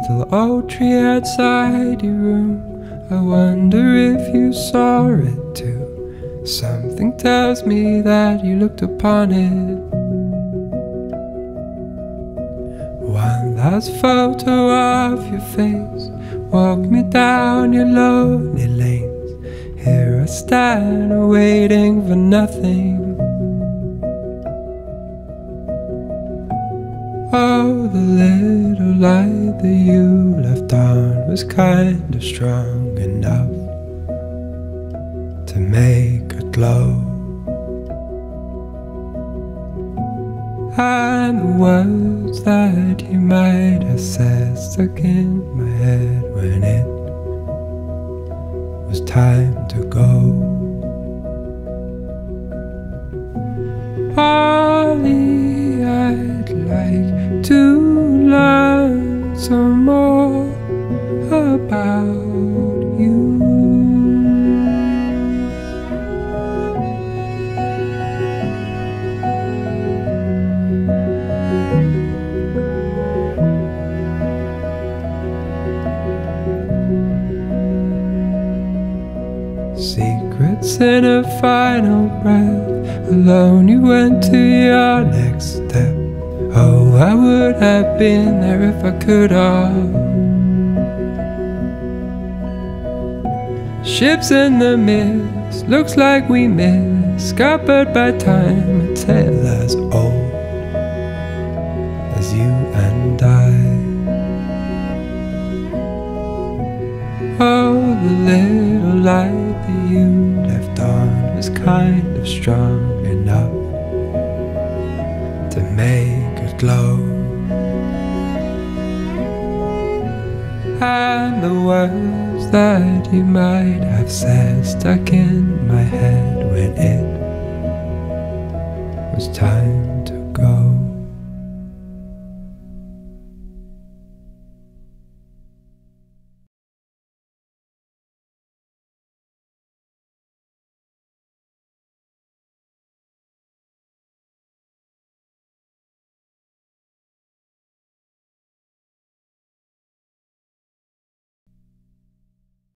little old tree outside your room. I wonder if you saw it too. Something tells me that you looked upon it. One last photo of your face. Walk me down your lonely lanes. Here I stand waiting for nothing. Oh, the little light that you left on was kind of strong enough to make it glow. And the words that you might have said stuck in my head when it was time to go. Polly, some more about you. Secrets in a final breath. Alone, you went to your next step. Oh, I would have been there if I could have. Ships in the mist, looks like we missed. Scuppered by time, a tale as old as you and I. Oh, the little light that you left on was kind of strong enough to make glow. And the words that you might have said stuck in my head when it was time to go.